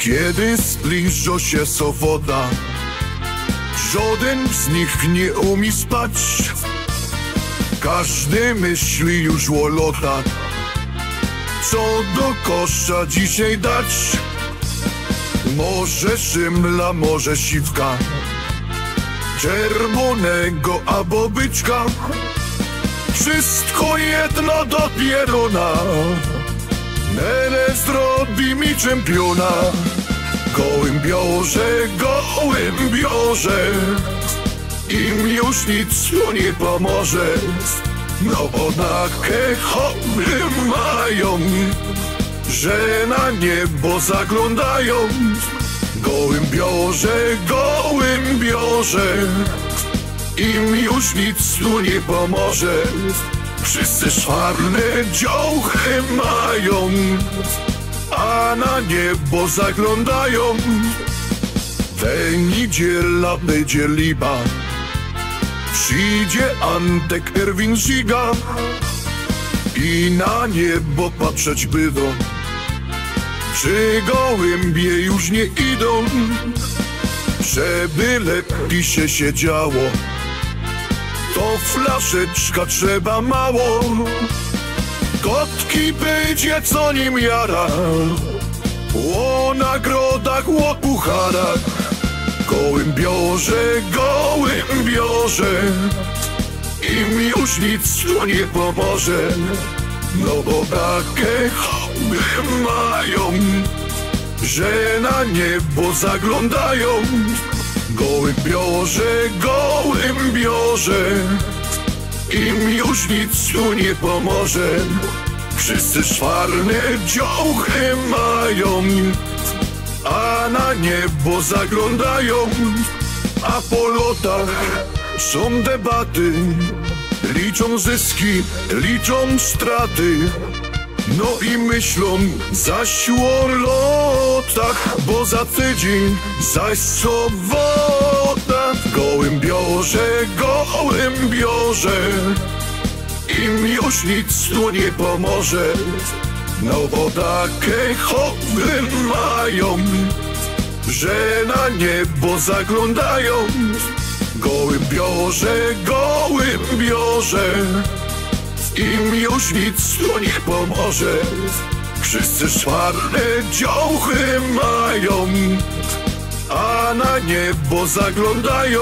Kiedy zbliża się sobota Żaden z nich nie umie spać. Każdy myśli już o lotach Co do kosza dzisiaj dać. Może szymla, może siwka Czerwonego albo byczka. Wszystko jedno do pieruna Nele zrobi mi czempiona Gołym biorze, gołym biorze. Im już nic tu nie pomoże. No bo takie chory mają Że na niebo zaglądają. Gołym biorze, gołym biorze. Im już nic tu nie pomoże. Wszyscy szwarne działchy mają A na niebo zaglądają. Te niedziela będzie liba. Przyjdzie Antek Erwin Ziga I na niebo patrzeć będą. Czy gołębie już nie idą. Żeby lepiej się siedziało To flaszeczka trzeba mało Kotki będzie co nim jara. O nagrodach, o pucharach. Gołym biorze, gołym biorze. Im już nic tu nie pomoże. No bo takie hołdy mają Że na niebo zaglądają. Gołym biorze, gołym biorze Im już nic tu nie pomoże Wszyscy szwarne działchy mają A na niebo zaglądają A po lotach są debaty Liczą zyski, liczą straty no i myślą zaś o lotach, bo za tydzień zaś sobota. Gołym biorze, gołym biorze, im już nic tu nie pomoże. No bo takie hołdy mają, że na niebo zaglądają. Gołym biorze, gołym biorze. Im już nic tu nie pomoże Wszyscy szwarne działchy mają A na niebo zaglądają